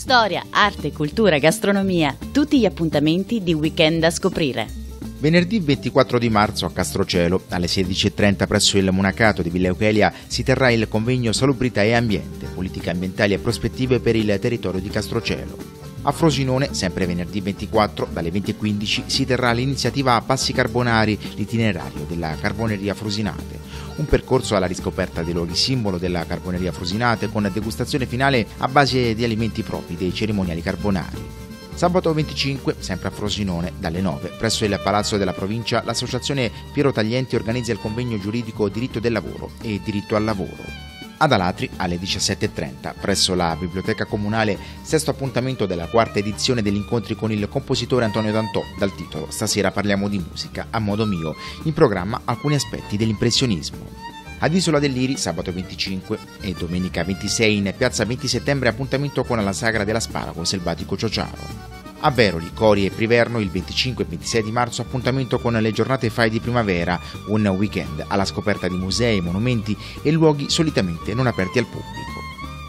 Storia, arte, cultura, gastronomia, tutti gli appuntamenti di weekend da scoprire. Venerdì 24 di marzo a Castrocelo, alle 16.30 presso il Monacato di Villa Euchelia, si terrà il convegno Salubrità e Ambiente, politiche ambientali e prospettive per il territorio di Castrocelo. A Frosinone, sempre venerdì 24, dalle 20.15, si terrà l'iniziativa Passi Carbonari, l'itinerario della Carboneria Frosinate. Un percorso alla riscoperta dei luoghi simbolo della Carboneria Frosinate con degustazione finale a base di alimenti propri dei cerimoniali carbonari. Sabato 25, sempre a Frosinone, dalle 9, presso il Palazzo della Provincia, l'associazione Piero Taglienti organizza il convegno giuridico Diritto del Lavoro e Diritto al Lavoro. Ad Alatri alle 17.30 presso la Biblioteca Comunale, sesto appuntamento della quarta edizione degli incontri con il compositore Antonio Dantò dal titolo Stasera parliamo di musica, a modo mio, in programma alcuni aspetti dell'impressionismo. Ad Isola dell'Iri sabato 25 e domenica 26 in piazza 20 settembre appuntamento con la sagra dell'asparago selvatico Ciociaro. A Veroli, Cori e Priverno il 25 e 26 di marzo appuntamento con le giornate FAI di primavera, un weekend alla scoperta di musei, monumenti e luoghi solitamente non aperti al pubblico.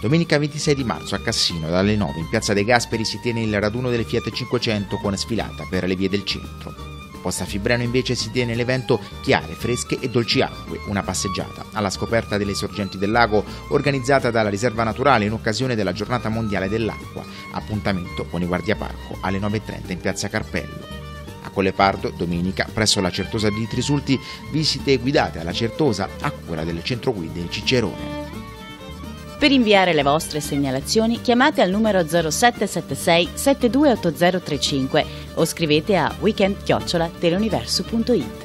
Domenica 26 di marzo a Cassino dalle 9 in Piazza dei Gasperi si tiene il raduno delle Fiat 500 con sfilata per le vie del centro. Posta Fibreno invece si tiene l'evento Chiare, Fresche e Dolci Acque, una passeggiata alla scoperta delle sorgenti del lago organizzata dalla Riserva Naturale in occasione della Giornata Mondiale dell'Acqua. Appuntamento con i Guardiaparco alle 9.30 in Piazza Carpello. A Collepardo, domenica, presso la Certosa di Trisulti, visite guidate alla Certosa a cura del centro guide Cicerone. Per inviare le vostre segnalazioni chiamate al numero 0776 728035 o scrivete a weekend-teleuniverso.it.